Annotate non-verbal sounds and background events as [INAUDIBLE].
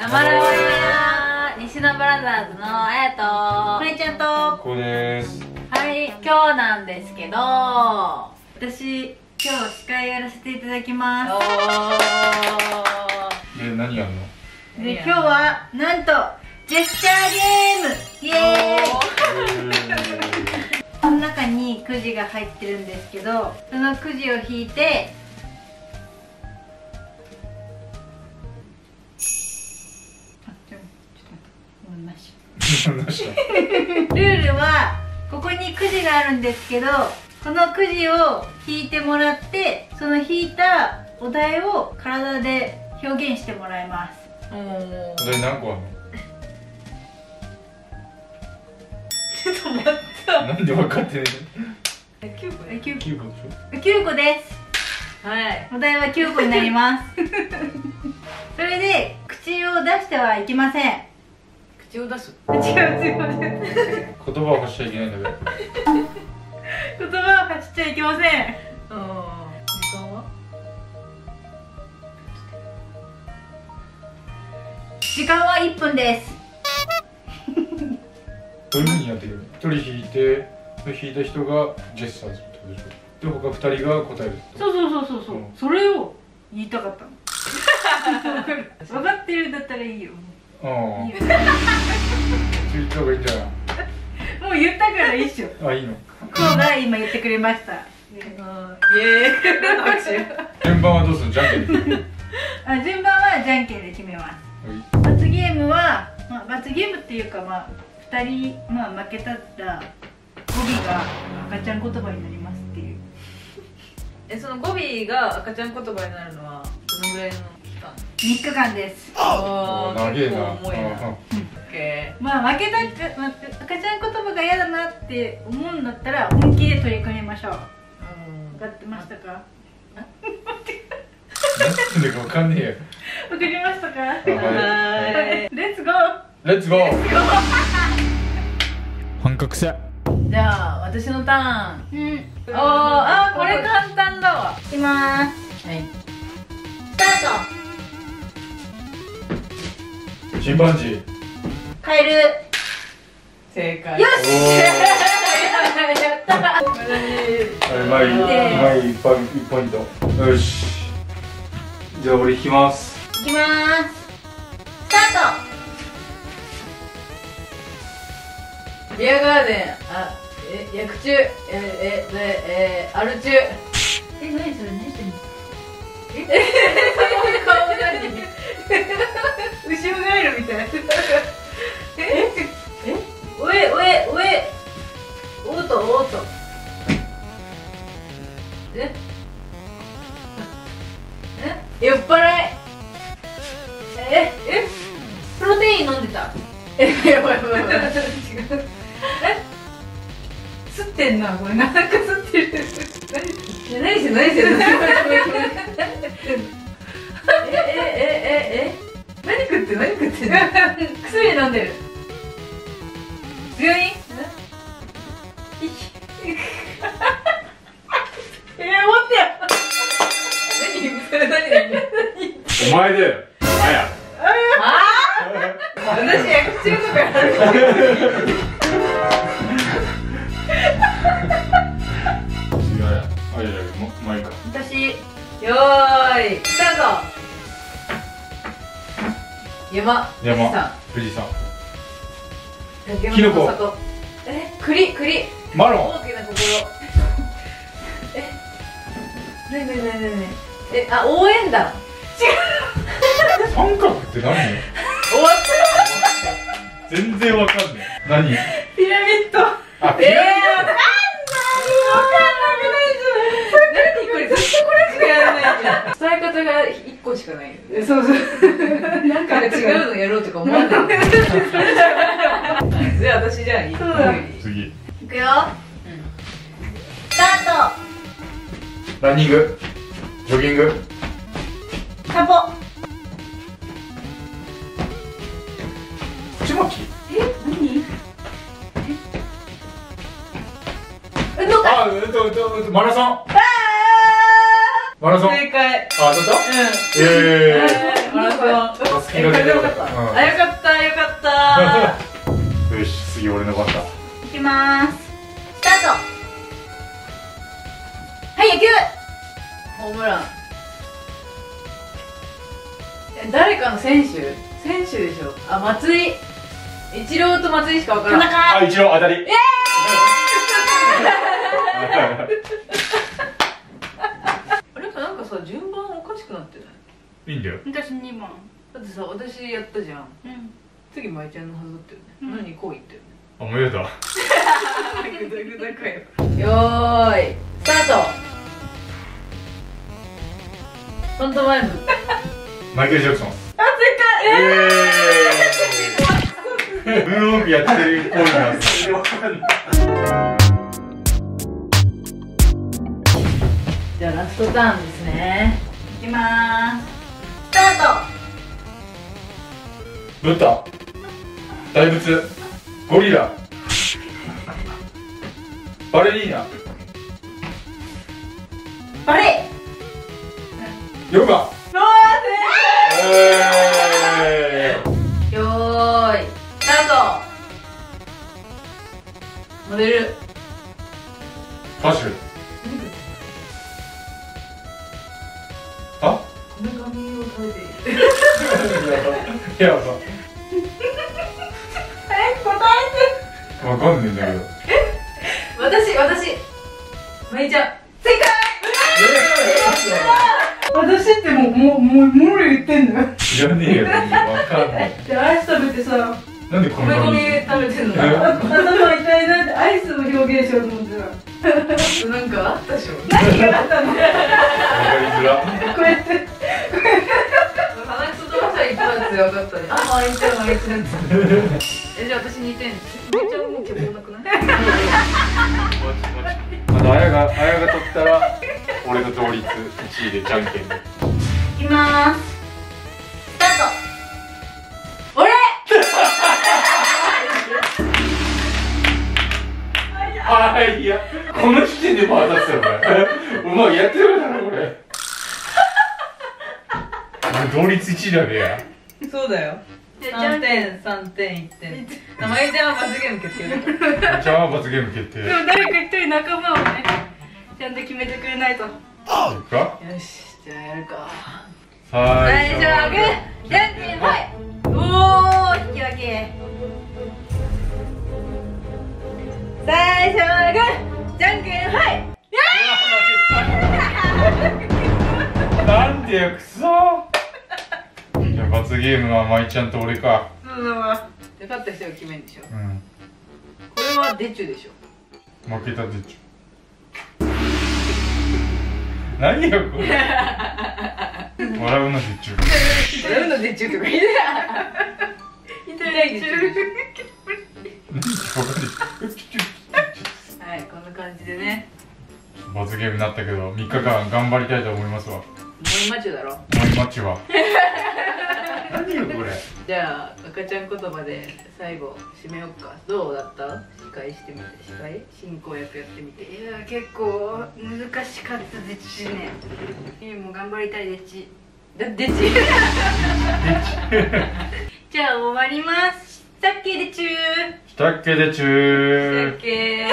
生ラバ西野ブラザーズのあやと。まいちゃんと。ここです。はい今日なんですけどお私今日司会やらせていただきます。で何やんの？で今日はなんとジェスチャーゲーム。イエーイ。この中にくじが入ってるんですけどそのくじを引いてし何したルールはここにくじがあるんですけどこのくじを引いてもらってその引いたお題を体で表現してもらいます。お題何個あんの？ちょっと待った。なんで分かってないえ9個え 9, 9個でし9個です。はい。お題は9個になります。[LAUGHS] それで口を出してはいけません口を出す違う違う違うょ言葉を発しちゃいけないんだけど。言葉を発しちゃいけません。うん。時間は時間は1分です。どういうふうにやっていくの一人引いて引いた人がジェスチャーするってことでしょ？で他二人が答えるそうそうそうそうそう、うん。それを言いたかったの。[LAUGHS] 分かってるんだったらいいよああいいよ言った方がいいん。じゃないもう言ったからいいっしょ。あいいの？こうが今言ってくれました。イエ順番はどうする？のじゃんけんであ順番はじゃんけんで決めます。はい。罰ゲームは、まあ、罰ゲームっていうかまあ2人、まあ、負けたら語尾が赤ちゃん言葉になりますっていう。えその語尾が赤ちゃん言葉になるのはどのぐらいの？3日間です。あ長えな。結構重いな。あオッケまあ負けたく、まあ、赤ちゃん言葉が嫌だなって思うんだったら本気で取り組みましょう。分かってましたか？何でか分かんねえよ。[LAUGHS] 分かりましたか？ははい。レッツゴーレッツゴー半角性じゃあ私のターン。うん。いおーあーこれ簡単だわ。きます。はい。スターチンパンジー。トカエル。正解。よおし [LAUGHS] やったおうまい、うまい、一本一ポイント。よし。じゃあ、俺引きます。いきます。スタービアガーデン。あえ薬中。ええええアル中。え、何それ？何してんの？顔何後ろガエルみたいなええおえおえおえおうとおうとええ酔っ払いええプロテイン飲んでたえやばいやばいやばい違う吸ってんなこれなんか吸ってるえ何してんの何して何してお前だよ。あや。私薬中とかやる違うや。あややや、も、前か。私よーいスタート山山富士山。んキノコえ栗栗マロン。大きな心えなになになになにえあ応援団三角って何？終わっ全然わかんねえ。何？ピラミッド。あ、たえー、わかんない。わかんなくないじゃん何これ？ずっとこれ？しかやらないじゃん伝え方が一個しかないよそうそう。なんか違うのやろうとか思わない。[LAUGHS] じゃあ私じゃあいい。そうだ。次。いくよ。スターランニング。ジョギング。トサボ。ちまき。え何？運動会。あ、えっと、えっと、えっとマラソン。あー。マラソン？正解。あ当たった？うん。えマラソン。たすきが出てよかった。うん。あよかったよかった。え [LAUGHS] よし次俺の番だ。いきます。スタート。はい野球。ホームラン。え誰かの選手？選手でしょ。あ松井。一郎と松井しか分からん。田中。あ一応当たり。[LAUGHS] あれ？かなんかさ順番おかしくなってない？いいんだよ。私2番。だってさ私やったじゃん。うん。次舞ちゃんのはずだったよね、うん。何こう言ったよね？あもうやだ。グダグダかよよーいスタート。パントマイムマイケル・ジャクソン。あ正解えー。ムーンウォークやってるっぽいな全然わかんないじゃあラストターンですね。いきます。スターブッダ。大仏。ゴリラ。バレリーナ。トバレヨガよーい。スタート。モデル。歌手あ？こめかみを食べている。やば。え答わかんねえんだけど。私私。まいちゃん私ってもうもうもうもろ言ってんのよ。知らねえよわかんない。でアイス食べてさなんでこんなに食べてんの？頭痛いなってアイスを表現しようと思ってた。んかあったでしょ？何があったの？わかりづら？こうやって。鼻くそ飛ばしたら一発で分かったね。あまいちゃんまいちゃんえじゃあ私2点 [LAUGHS] まいちゃんも結構なくないあのあやがあやが取ったら俺の同率1位でじゃんけんでいきます。スタート。俺。あいや。この時点でもう当たってたよお前。お前やってるだろこれ。俺同率1位だべや。そうだよ。じゃあじゃん3点3点1点。まいちゃんは罰ゲーム決定だから。じゃあ罰ゲーム決定。でも誰か一人仲間をねちゃんと決めてくれないと。よしじゃあやるか。最最初はグーじゃんけんはい。おー引き分け最初はグー。じゃんけんはい。なんでよくそじゃあ罰ゲームは舞ちゃんと俺か。そうだわ。で勝った人が決めんでしょ。うん。これはデチュでしょ。負けたでちょ何よこれ。笑うなでちょ笑うのデチュとか言いデチュはいこんな感じでね。罰ゲームになったけど3日間頑張りたいと思いますわ。ももうマッチョだろ。うマッチは。何よこれ。じゃあ赤ちゃん言葉で最後締めようか。どうだった？司会してみて司会進行役やってみて。いや結構難しかったですね。いいもう頑張りたいですしだデチ？[LAUGHS] じゃあ終わります。さっきでちゅーしたっけでちゅーオッケー